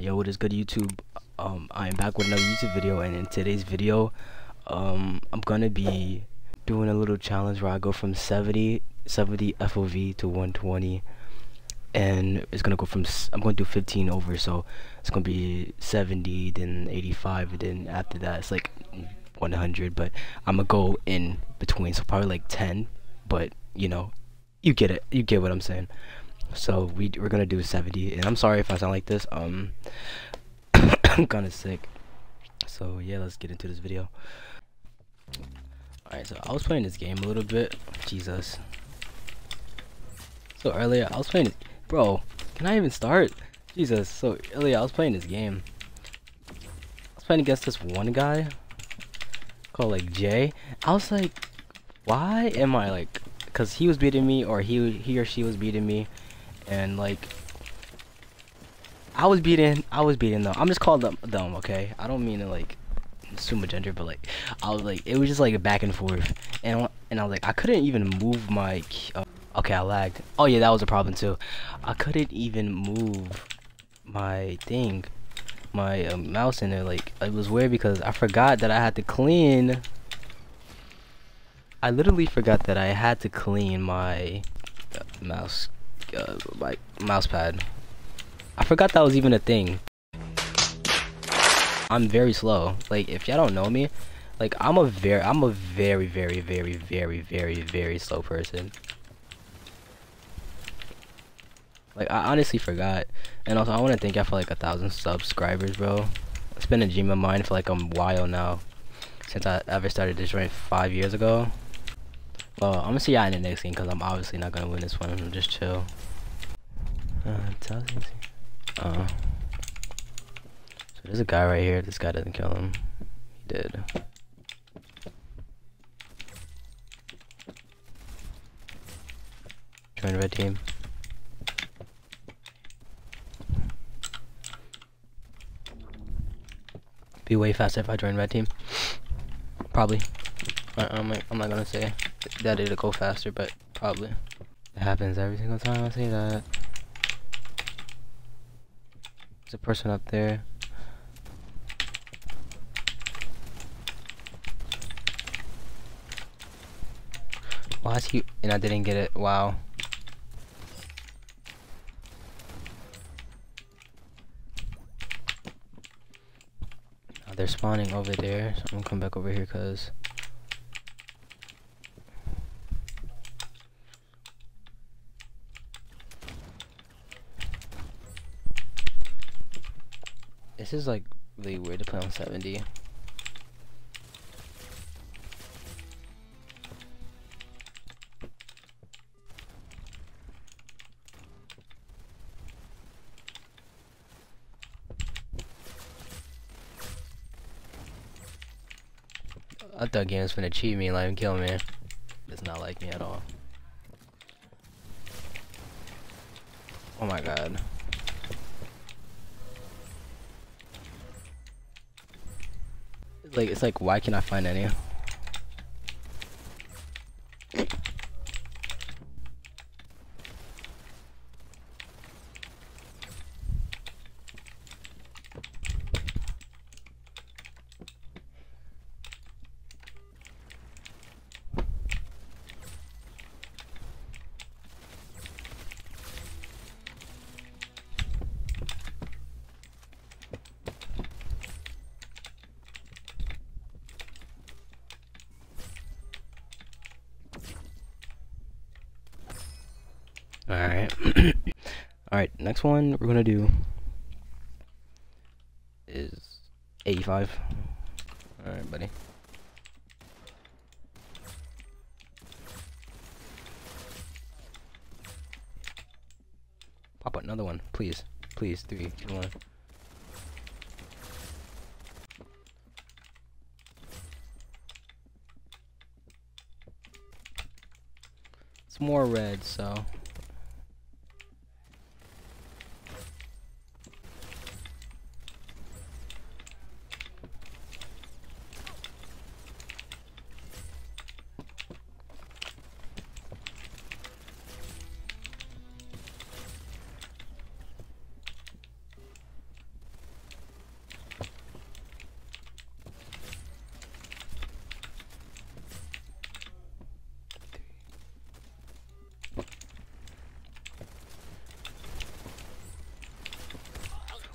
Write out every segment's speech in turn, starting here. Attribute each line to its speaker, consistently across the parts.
Speaker 1: Yo, what is good YouTube? Um, I am back with another YouTube video and in today's video, um, I'm gonna be doing a little challenge where I go from 70, 70 FOV to 120 and it's gonna go from, I'm gonna do 15 over, so it's gonna be 70, then 85, and then after that it's like 100, but I'm gonna go in between, so probably like 10, but you know, you get it, you get what I'm saying so we we're gonna do 70 and i'm sorry if i sound like this um i'm kind of sick. So yeah let's get into this video. All right so i was playing this game a little bit. Jesus. So earlier i was playing bro can i even start? Jesus so earlier i was playing this game. I was playing against this one guy called like jay. I was like why am i like because he was beating me or he he or she was beating me and like I was beating I was beating them. I'm just called them them, okay? I don't mean to like assume a gender, but like I was like it was just like a back and forth, and and I was like I couldn't even move my. Uh, okay, I lagged. Oh yeah, that was a problem too. I couldn't even move my thing, my uh, mouse in there. Like it was weird because I forgot that I had to clean. I literally forgot that I had to clean my uh, mouse uh, like mouse pad. I forgot that was even a thing. I'm very slow. Like if y'all don't know me, like I'm a very I'm a very very very very very very slow person. Like I honestly forgot. And also I want to thank y'all for like a thousand subscribers, bro. It's been a dream of mine for like a while now. Since I ever started this joint five years ago. Well, I'm gonna see y'all in the next game because I'm obviously not gonna win this one. I'm just chill. Uh, uh. So there's a guy right here. This guy didn't kill him. He did. Join red team. Be way faster if I join red team. Probably. I, am I'm not gonna say that it'll go faster, but probably. It happens every single time I say that. There's a person up there. Why is he? And I didn't get it. Wow. they're spawning over there, so I'm gonna come back over here because This is like really weird to play on 70. I thought game was gonna cheat me and let him kill me. It's not like me at all. Oh my god. Like it's like why can I find any? Alright. Alright, next one we're gonna do is 85. Alright, buddy. Pop another one, please. Please, three, two, one. It's more red, so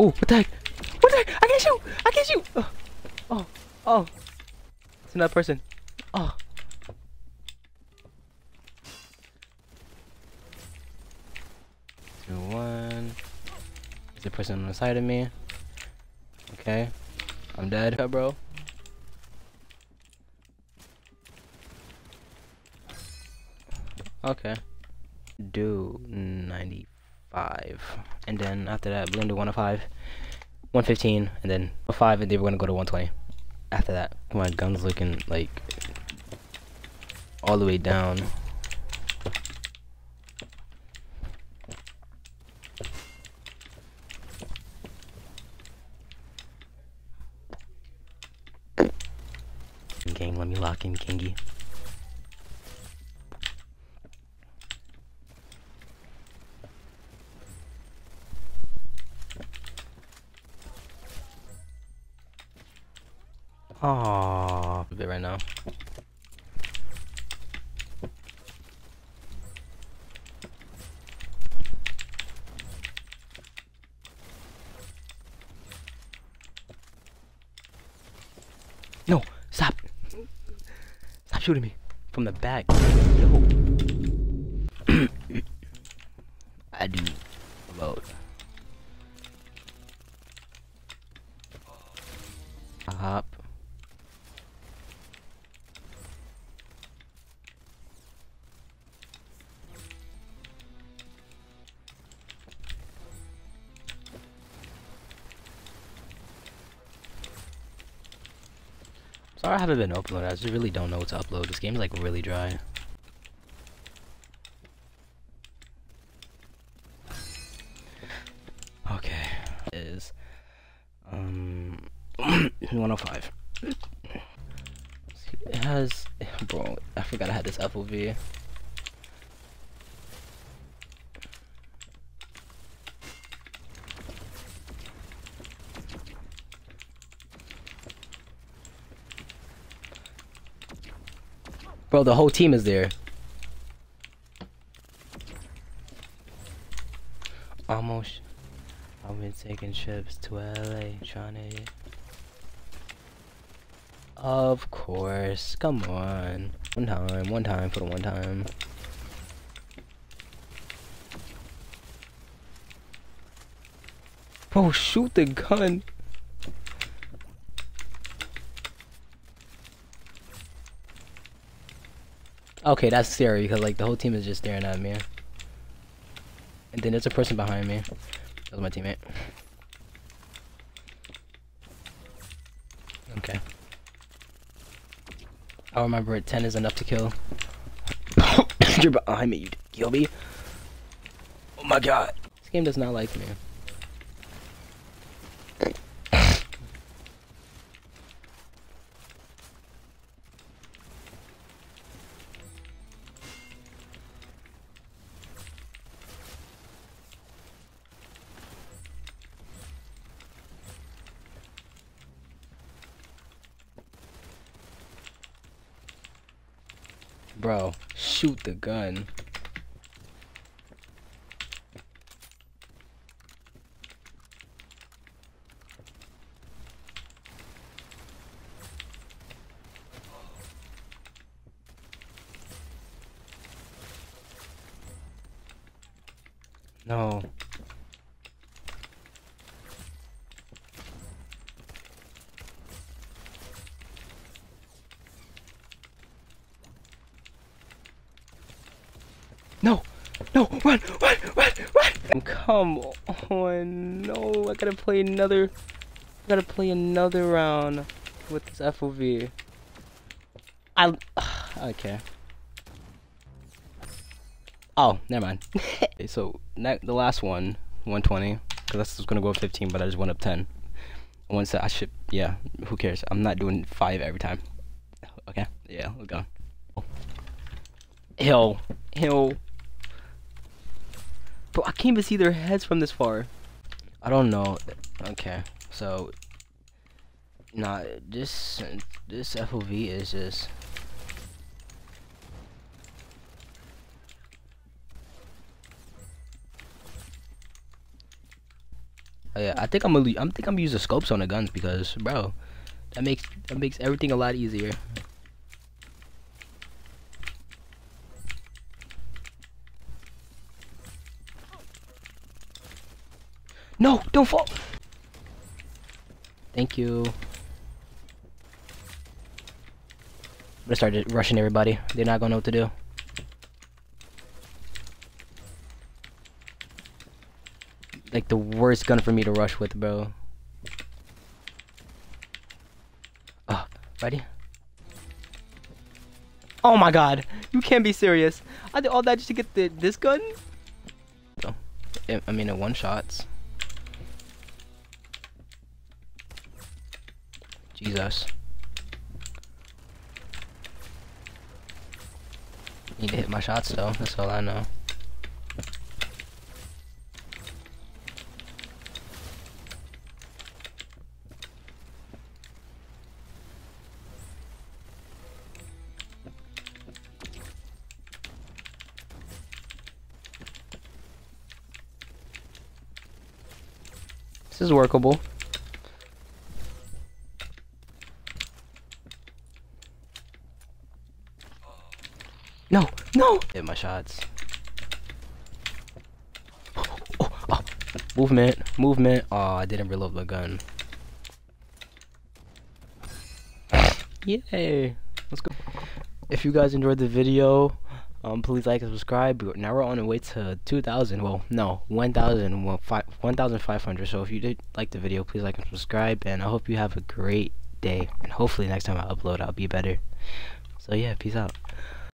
Speaker 1: Oh, what the heck? What the heck? I can't shoot! I can't shoot! Oh, oh, oh. It's another person. Oh. Two, one. Is a person on the side of me? Okay. I'm dead, bro. Okay. Do 95. And then after that, blend to 105, 115, and then 5, and then we're gonna go to 120. After that, my gun's looking like all the way down. Gang, let me lock in Kingy. Aww, a bit right now. No, stop. Stop shooting me from the back. I haven't been uploading. I just really don't know what to upload. This game's like really dry. Okay. Is um 105. It has bro, I forgot I had this FOV. Bro, the whole team is there. Almost. I've been taking trips to LA, trying to. Of course. Come on. One time, one time for the one time. Bro, shoot the gun. Okay, that's scary because like the whole team is just staring at me. And then there's a person behind me. That was my teammate. Okay. I remember it. 10 is enough to kill. You're behind me. You me. Oh my god. This game does not like me. Bro, shoot the gun. No. No! Run! Run! Run! Run! Come on! No! I gotta play another. I gotta play another round with this FOV. I. okay. Oh, never mind. okay, so ne the last one, 120, because that's gonna go 15, but I just went up 10. Once I should, yeah. Who cares? I'm not doing five every time. Okay. Yeah, we're going. Hill, hill. Bro, I can't even see their heads from this far. I don't know. Okay, so nah, this this FOV is just. Oh, yeah, I think I'm gonna. I think I'm gonna use the scopes on the guns because, bro, that makes that makes everything a lot easier. No, don't fall. Thank you. I'm gonna start rushing everybody. They're not gonna know what to do. Like the worst gun for me to rush with, bro. Oh, ready? Oh my god, you can't be serious. I did all that just to get the this gun? I mean, in one shots. Jesus. Need to hit my shots though, that's all I know. This is workable. No! Hit my shots. Oh, oh. Movement, movement. Oh, I didn't reload the gun. Yay! Let's go. If you guys enjoyed the video, um, please like and subscribe. Now we're on the way to 2,000. Well, no, 1,000, 1,500. So if you did like the video, please like and subscribe. And I hope you have a great day. And hopefully next time I upload, I'll be better. So yeah, peace out.